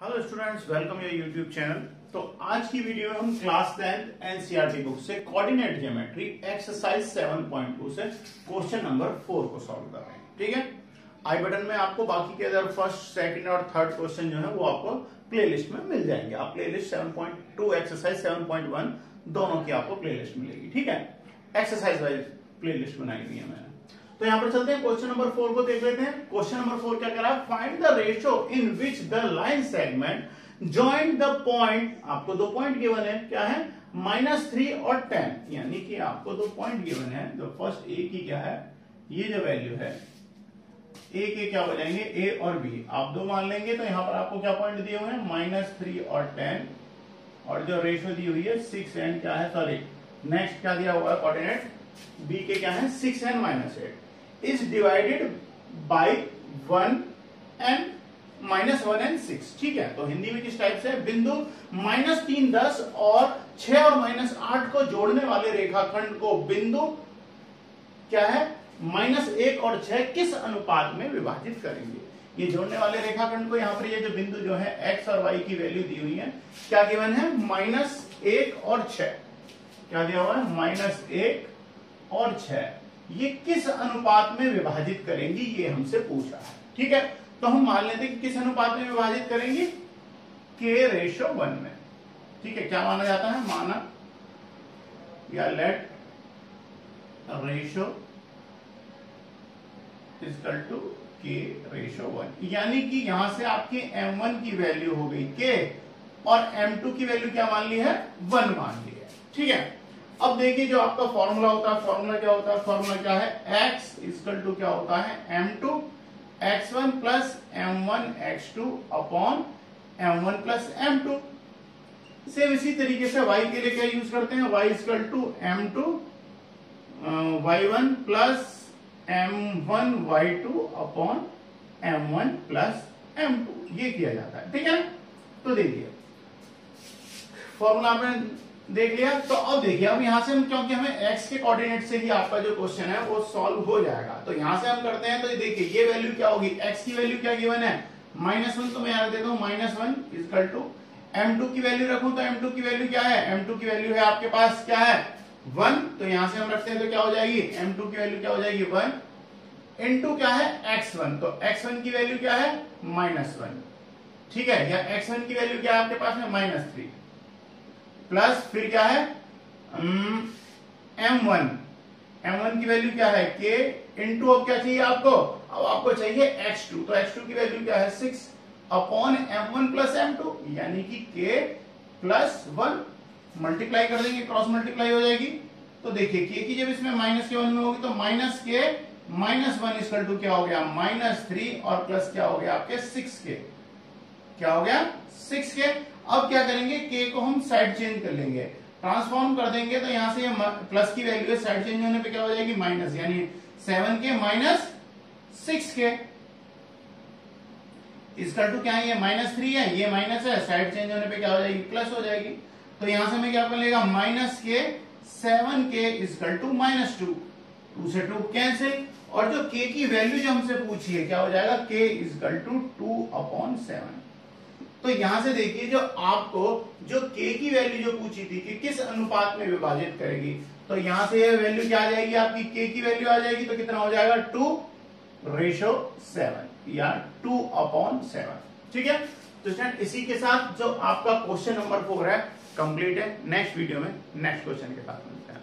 Hello students welcome your YouTube channel तो आज की वीडियो में हम क्लास टेंथ एनसीईआरटी बुक से कोऑर्डिनेट ज्योमेट्री एक्सरसाइज 7.2 से क्वेश्चन नंबर फोर को सॉल्व कर रहे हैं। ठीक है? आई बटन में आपको बाकी के अदर फ़र्स्ट सेकंड और थर्ड क्वेश्चन जो है वो आपको प्लेलिस्ट में मिल जाएँगे। आप प्लेलिस्ट 7.2 एक्सरसाइज 7.1 दोनों की आपको प्लेलिस्ट मिलेगी। ठीक है? एक्सरसाइज वाइज प्लेलिस्ट बनाई हुई है मैंने। तो यहाँ पर चलते हैं क्वेश्चन नंबर फोर को देख लेते हैं। क्वेश्चन नंबर फोर क्या है? Find the ratio in which the line segment join the point आपको दो पॉइंट गिवन है। क्या है? माइनस थ्री और टेन यानी कि आपको दो पॉइंट गिवन है। जो फ़र्स्ट ए की क्या है? ये जो वैल्यू है ए के क्या हो जाएँगे? ए और बी आप दो मान लेंगे तो यहाँ पर आपको क्या पॉइंट दिए हुए हैं? माइनस थ्री और टेन और जो रेशियो दी हुई है सिक्स एंड क्या है? सॉरी नेक्स्ट क्या दिया हुआ है? कोऑर्डिनेट बी के क्या है? Six and minus eight is divided by one and minus one and six ठीक है? तो हिंदी में किस टाइप से? बिंदु माइनस तीन दस और छह और माइनस आठ को जोड़ने वाले रेखाखंड को बिंदु क्या है? माइनस एक और छह किस अनुपात में विभाजित करेंगे? ये जोड़ने वाले रेखाखंड को यहाँ पर ये जो बिंदु जो है एक्स और वाई की वैल्यू दी हुई है, क्या गिवन है? माइनस एक और छ क्या दिया हुआ है? माइनस एक और छह। ये किस अनुपात में विभाजित करेंगी, ये हमसे पूछ रहा है। ठीक है? तो हम मान लेते हैं कि किस अनुपात में विभाजित करेंगे? के रेशो वन में। ठीक है? क्या माना जाता है? माना या let ratio is equal to k ratio one यानी कि यहाँ से आपके m1 की वैल्यू हो गई के और m2 की वैल्यू क्या मान ली है? वन मान ली है। ठीक है? अब देखिए जो आपका फॉर्मूला होता है फॉर्मूला क्या होता है? फॉर्मूला क्या है? X इजकल टू क्या होता है? M2 x1 plus M one x two upon M one plus M two same इसी तरीके से y के लिए क्या यूज़ करते हैं? Y is equal to M two y one plus M one y two upon M one plus M two ये किया जाता है। ठीक है तो देखिए फॉर्मूला में देख लिया तो अब देखिए, अब यहाँ से हम, क्योंकि हमें x के कोऑर्डिनेट से ही आपका जो क्वेश्चन है, वो सॉल्व हो जाएगा। तो यहाँ से हम करते हैं तो देखिए, ये वैल्यू क्या होगी? x की वैल्यू क्या गिवन है? माइनस वन तो मैं यहाँ देता हूँ minus one is equal to M two की वैल्यू रखू तो एम टू की वैल्यू क्या है? एम टू की वैल्यू है आपके पास, क्या है? वन तो यहाँ से हम रखते हैं तो क्या हो जाएगी? एम की वैल्यू क्या हो जाएगी? वन इंटू क्या है? एक्स वन तो एक्स वन की वैल्यू क्या है? माइनस वन ठीक है? या एक्स वन की वैल्यू क्या है आपके पास में? माइनस थ्री प्लस फिर क्या है? एम वन एम वन की वैल्यू क्या है? के इंटू अब क्या चाहिए आपको? अब आपको चाहिए एक्स टू तो एक्स टू की वैल्यू क्या है? Six upon M one plus M two यानी कि के प्लस वन मल्टीप्लाई कर देंगे क्रॉस मल्टीप्लाई हो जाएगी। तो देखिए के की जब इसमें माइनस के वन में होगी तो माइनस के माइनस वन इसकल टू क्या हो गया? माइनस थ्री और प्लस क्या हो गया? आपके सिक्स के क्या हो गया? सिक्स के। अब क्या करेंगे? के को हम साइड चेंज कर लेंगे। ट्रांसफॉर्म कर देंगे तो यहाँ से प्लस की वैल्यू है साइड चेंज होने पे क्या हो जाएगी? माइनस यानी सेवन के माइनस सिक्स के। इसका टू क्या है? ये माइनस थ्री है, ये माइनस है साइड चेंज होने पे क्या हो जाएगी? प्लस हो जाएगी। तो यहाँ से हमें क्या कर लेगा? Minus k seven k is equal to minus two two से टू कैंसिल और जो के की वैल्यू जो हमसे पूछी है, क्या हो जाएगा? K is equal to two upon seven तो यहाँ से देखिए जो आपको जो के की वैल्यू जो पूछी थी कि किस अनुपात में विभाजित करेगी तो यहाँ से ये वैल्यू क्या आ जाएगी? आपकी के की वैल्यू आ जाएगी तो कितना हो जाएगा? टू रेशो सेवन या टू अपॉन सेवन ठीक है? तो स्टूडेंट इसी के साथ जो आपका क्वेश्चन नंबर फोर है कंप्लीट है। नेक्स्ट वीडियो में नेक्स्ट क्वेश्चन के साथ मिलते हैं।